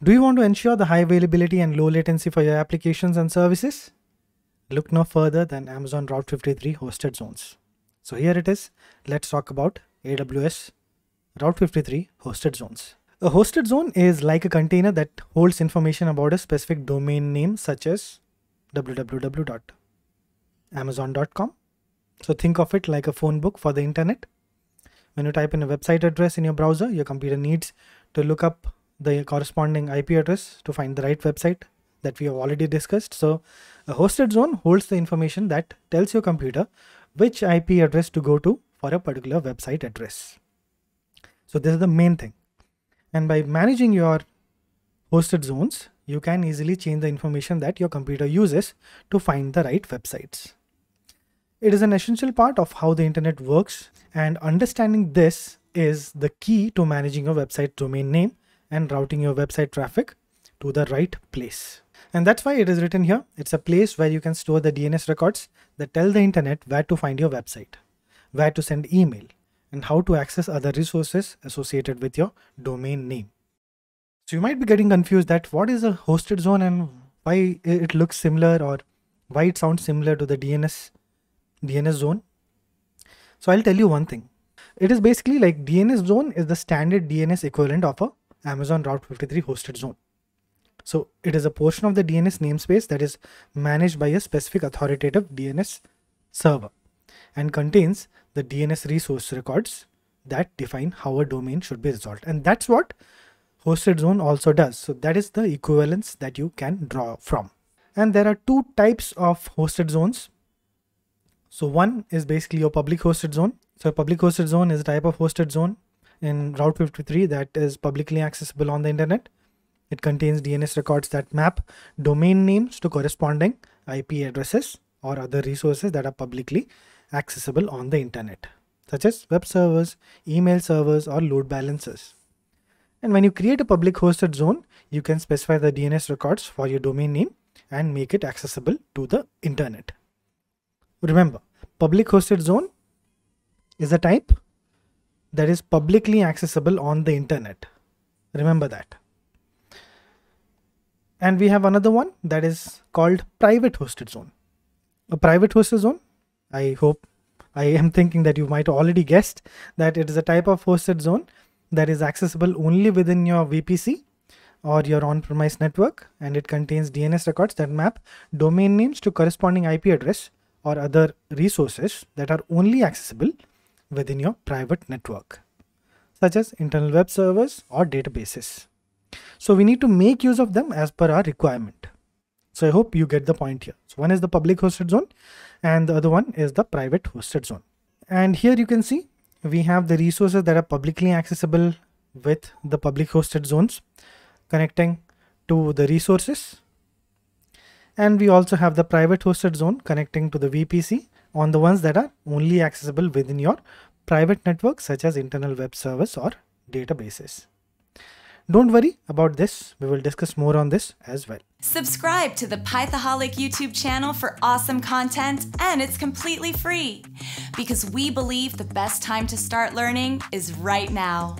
Do you want to ensure the high availability and low latency for your applications and services? Look no further than Amazon Route 53 hosted zones. So here it is. Let's talk about AWS Route 53 hosted zones. A hosted zone is like a container that holds information about a specific domain name such as www.amazon.com. So think of it like a phone book for the internet. When you type in a website address in your browser, your computer needs to look up the corresponding IP address to find the right website that we have already discussed. So a hosted zone holds the information that tells your computer which IP address to go to for a particular website address. So this is the main thing. And by managing your hosted zones, you can easily change the information that your computer uses to find the right websites. It is an essential part of how the internet works and understanding this is the key to managing your website domain name and routing your website traffic to the right place. And that's why it is written here. It's a place where you can store the DNS records that tell the internet where to find your website, where to send email, and how to access other resources associated with your domain name. So you might be getting confused that what is a hosted zone and why it looks similar or why it sounds similar to the DNS DNS zone. So I'll tell you one thing. It is basically like DNS zone is the standard DNS equivalent of a Amazon Route 53 hosted zone. So it is a portion of the DNS namespace that is managed by a specific authoritative DNS server and contains the DNS resource records that define how a domain should be resolved. And that's what hosted zone also does. So that is the equivalence that you can draw from. And there are two types of hosted zones. So one is basically your public hosted zone. So a public hosted zone is a type of hosted zone in Route 53 that is publicly accessible on the internet. It contains DNS records that map domain names to corresponding IP addresses or other resources that are publicly accessible on the internet, such as web servers, email servers, or load balancers. And when you create a public hosted zone, you can specify the DNS records for your domain name and make it accessible to the internet. Remember, public hosted zone is a type that is publicly accessible on the internet. Remember that. And we have another one that is called private hosted zone. A private hosted zone I hope I am thinking that you might already guessed that it is a type of hosted zone that is accessible only within your VPC or your on-premise network and it contains DNS records that map domain names to corresponding IP address or other resources that are only accessible within your private network such as internal web servers or databases. So we need to make use of them as per our requirement. So I hope you get the point here. So one is the public hosted zone and the other one is the private hosted zone. And here you can see we have the resources that are publicly accessible with the public hosted zones connecting to the resources. And we also have the private hosted zone connecting to the VPC on the ones that are only accessible within your private network such as internal web service or databases. Don't worry about this. We will discuss more on this as well. Subscribe to the Pythoholic YouTube channel for awesome content and it's completely free because we believe the best time to start learning is right now.